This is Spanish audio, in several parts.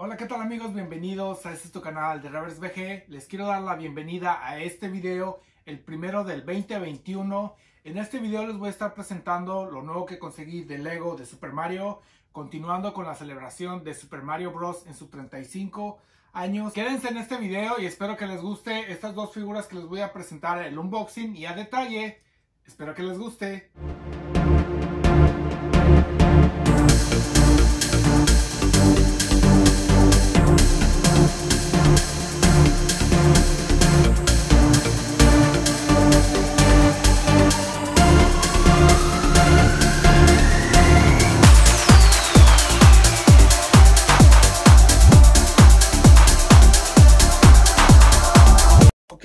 Hola, ¿qué tal amigos? Bienvenidos a este canal de Reverse VG. Les quiero dar la bienvenida a este video, el primero del 2021. En este video les voy a estar presentando lo nuevo que conseguí de Lego de Super Mario, continuando con la celebración de Super Mario Bros. en su 35 años. Quédense en este video y espero que les guste estas dos figuras que les voy a presentar el unboxing y a detalle. Espero que les guste.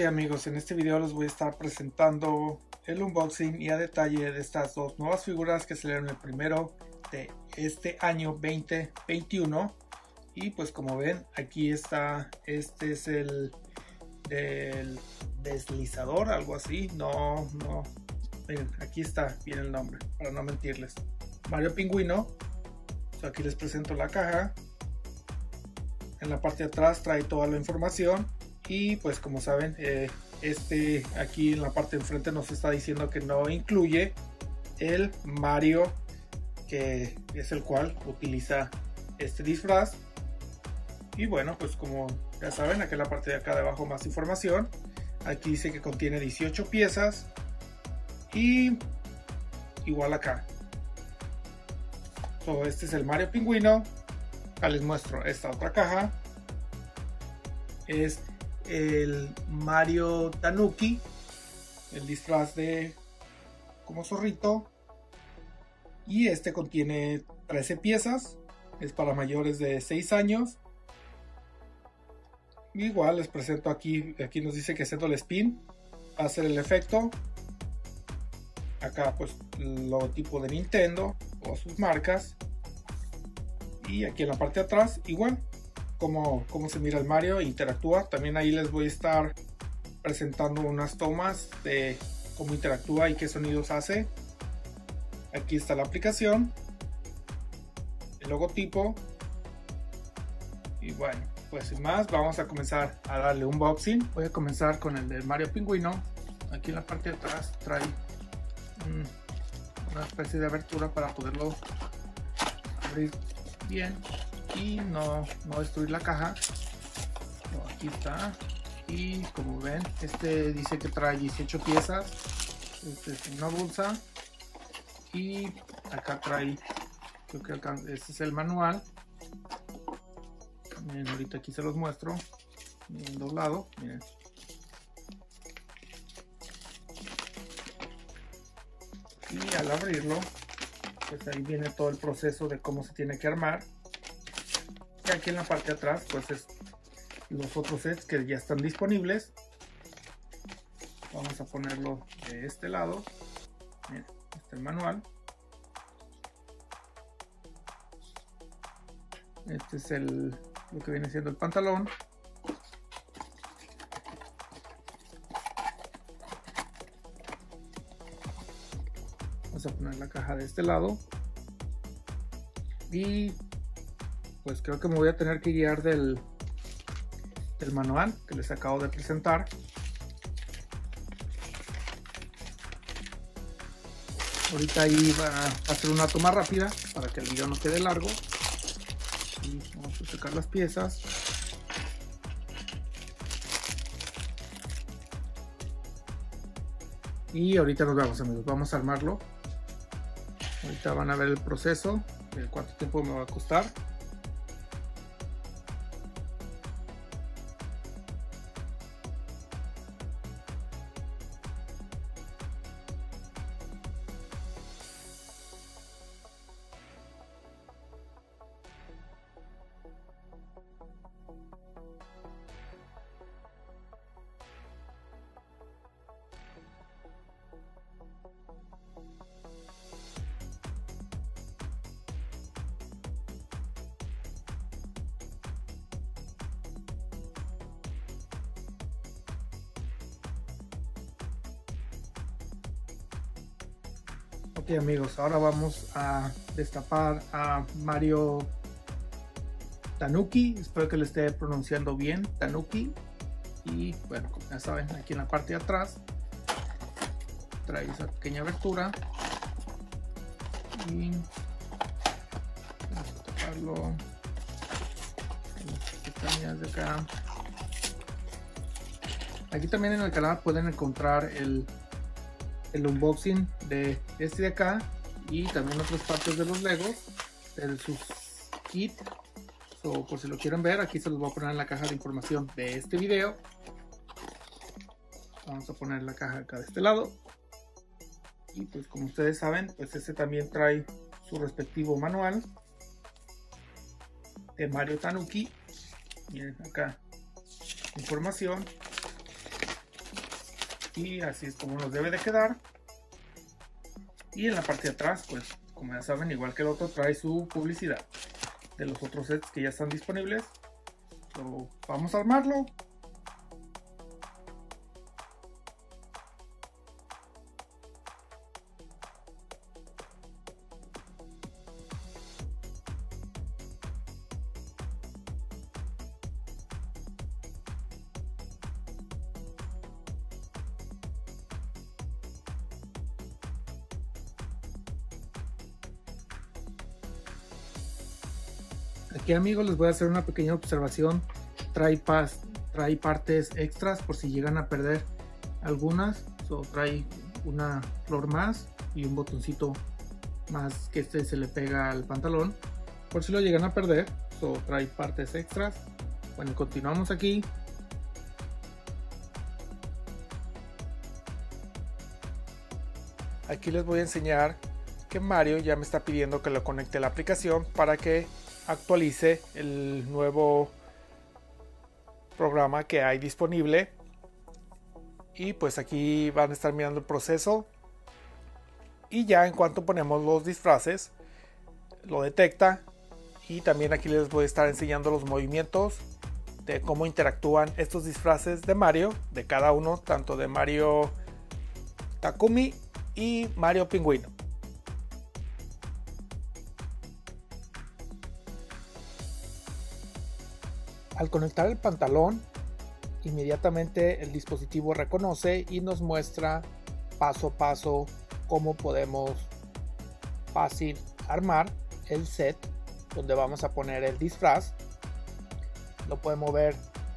Amigos, en este video les voy a estar presentando el unboxing y a detalle de estas dos nuevas figuras que salieron el primero de este año 2021 y pues como ven aquí está, este es el deslizador, algo así, no, no, miren, aquí está bien el nombre, para no mentirles, Mario Pingüino, aquí les presento la caja, en la parte de atrás trae toda la información y pues como saben eh, este aquí en la parte de enfrente nos está diciendo que no incluye el Mario que es el cual utiliza este disfraz. Y bueno pues como ya saben aquí en la parte de acá de abajo más información. Aquí dice que contiene 18 piezas. Y igual acá. Este es el Mario pingüino. Acá les muestro esta otra caja. Es el Mario Tanuki, el disfraz de como zorrito. Y este contiene 13 piezas, es para mayores de 6 años. Igual les presento aquí, aquí nos dice que el spin va a hacer el efecto. Acá pues el logotipo de Nintendo o sus marcas. Y aquí en la parte de atrás igual cómo, se mira el Mario e interactúa. También ahí les voy a estar presentando unas tomas de cómo interactúa y qué sonidos hace. Aquí está la aplicación, el logotipo. Y bueno, pues sin más, vamos a comenzar a darle un unboxing. Voy a comenzar con el del Mario Pingüino. Aquí en la parte de atrás trae una especie de abertura para poderlo abrir bien y no, no destruir la caja. Aquí está. Y como ven este dice que trae 18 piezas. Este es una bolsa. Y acá trae creo que este es el manual. Miren ahorita aquí se los muestro. En dos lados miren. Y al abrirlo pues ahí viene todo el proceso de cómo se tiene que armar aquí en la parte de atrás pues es los otros sets que ya están disponibles. Vamos a ponerlo de este lado. Este es el manual. Este es el lo que viene siendo el pantalón. Vamos a poner la caja de este lado. Y pues creo que me voy a tener que guiar del, manual que les acabo de presentar. Ahorita ahí va a hacer una toma rápida para que el video no quede largo. Vamos a sacar las piezas. Y ahorita nos vemos amigos, vamos a armarlo. Ahorita van a ver el proceso, cuánto tiempo me va a costar. Ok amigos, ahora vamos a destapar a Mario Tanuki, espero que lo esté pronunciando bien, Tanuki. Y bueno, como ya saben, aquí en la parte de atrás trae esa pequeña abertura. Y vamos a tocarlo. De acá. Aquí también en el canal pueden encontrar el, el unboxing de este de acá y también otras partes de los legos de sus kit. O por si lo quieren ver aquí se los voy a poner en la caja de información de este video. Vamos a poner la caja acá de este lado. Y pues como ustedes saben pues este también trae su respectivo manual de Mario Tanuki. Miren acá información y así es como nos debe de quedar. Y en la parte de atrás pues como ya saben igual que el otro trae su publicidad de los otros sets que ya están disponibles. Vamos a armarlo Aquí amigos les voy a hacer una pequeña observación. Trae, partes extras por si llegan a perder algunas. trae una flor más y un botoncito más que este se le pega al pantalón. Por si lo llegan a perder. trae partes extras. Bueno, continuamos aquí. Aquí les voy a enseñar que Mario ya me está pidiendo que lo conecte a la aplicación para que actualice el nuevo programa que hay disponible. Y pues aquí van a estar mirando el proceso. Y ya en cuanto ponemos los disfraces lo detecta. Y también aquí les voy a estar enseñando los movimientos de cómo interactúan estos disfraces de Mario de cada uno tanto de Mario Takumi y Mario Pingüino Al conectar el pantalón, inmediatamente el dispositivo reconoce y nos muestra paso a paso cómo podemos fácil armar el set donde vamos a poner el disfraz. Lo podemos ver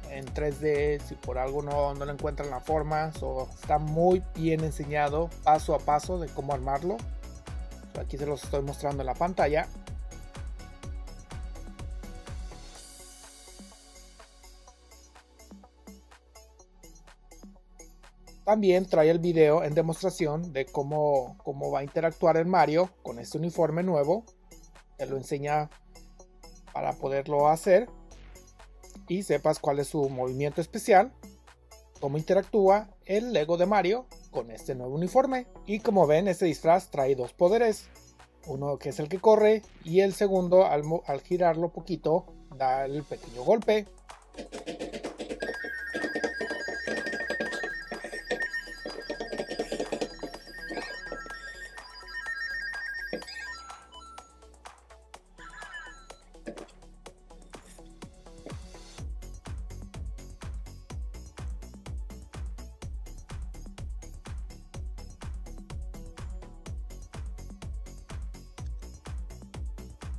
en 3D si por algo no, no le encuentran la forma. está muy bien enseñado paso a paso de cómo armarlo. aquí se los estoy mostrando en la pantalla. También trae el video en demostración de cómo, cómo va a interactuar el Mario con este uniforme nuevo. Te lo enseña para poderlo hacer y sepas cuál es su movimiento especial, cómo interactúa el Lego de Mario con este nuevo uniforme. Y como ven, este disfraz trae dos poderes. Uno que es el que corre y el segundo al, al girarlo poquito da el pequeño golpe.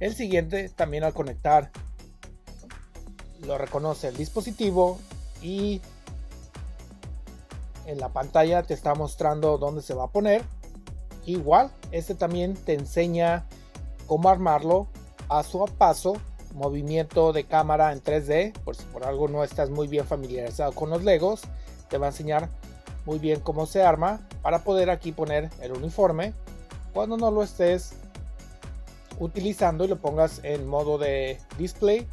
El siguiente también al conectar lo reconoce el dispositivo y en la pantalla te está mostrando dónde se va a poner. Igual, este también te enseña cómo armarlo paso a paso, movimiento de cámara en 3D, por si por algo no estás muy bien familiarizado con los Legos, te va a enseñar muy bien cómo se arma para poder aquí poner el uniforme. Cuando no lo estés utilizando y lo pongas en modo de display.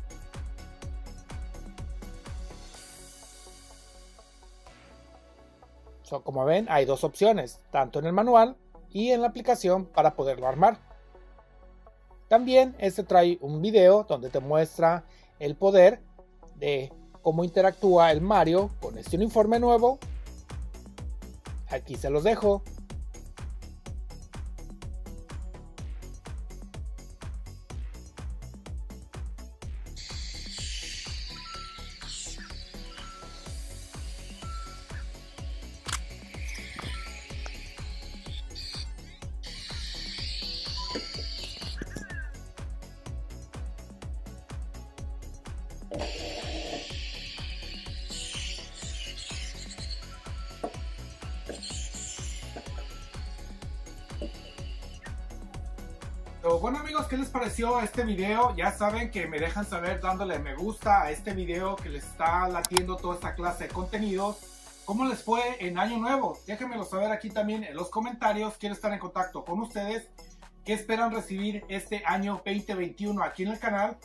como ven, hay dos opciones, tanto en el manual y en la aplicación para poderlo armar. También este trae un video donde te muestra el poder de cómo interactúa el Mario con este uniforme nuevo. Aquí se los dejo. Amigos, ¿qué les pareció este video? Ya saben que me dejan saber dándole me gusta a este video que les está latiendo toda esta clase de contenidos. ¿Cómo les fue en Año Nuevo? Déjenmelo saber aquí también en los comentarios. Quiero estar en contacto con ustedes. ¿Qué esperan recibir este año 2021 aquí en el canal?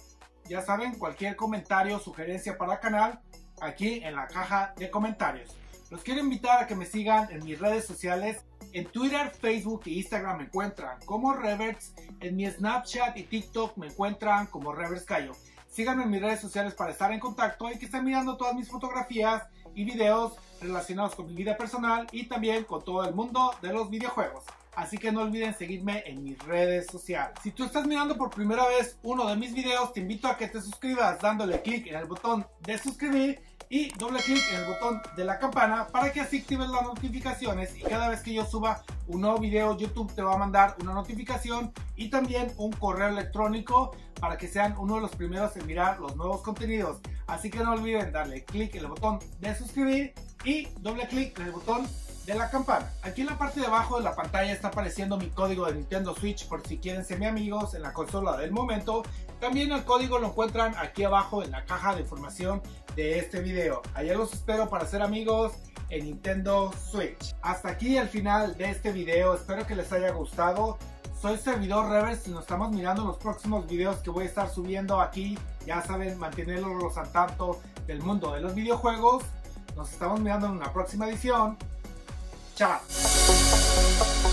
Ya saben, cualquier comentario, sugerencia para el canal, aquí en la caja de comentarios. Los quiero invitar a que me sigan en mis redes sociales. En Twitter, Facebook e Instagram me encuentran como Reverts. En mi Snapchat y TikTok me encuentran como Reverts Cayo. Síganme en mis redes sociales para estar en contacto y que estén mirando todas mis fotografías y videos relacionados con mi vida personal y también con todo el mundo de los videojuegos. Así que no olviden seguirme en mis redes sociales. Si tú estás mirando por primera vez uno de mis videos, te invito a que te suscribas dándole clic en el botón de suscribir y doble clic en el botón de la campana para que así actives las notificaciones y cada vez que yo suba un nuevo video YouTube te va a mandar una notificación y también un correo electrónico para que sean uno de los primeros en mirar los nuevos contenidos. Así que no olviden darle clic en el botón de suscribir y doble clic en el botón de la campana. Aquí en la parte de abajo de la pantalla está apareciendo mi código de Nintendo Switch por si quieren ser mi amigos en la consola del momento. También el código lo encuentran aquí abajo en la caja de información de este video. Allá los espero para ser amigos en Nintendo Switch. Hasta aquí el final de este video. Espero que les haya gustado. Soy servidor Reverse y nos estamos mirando los próximos videos que voy a estar subiendo aquí. Ya saben, mantenerlos al tanto del mundo de los videojuegos. Nos estamos mirando en una próxima edición. Tchau!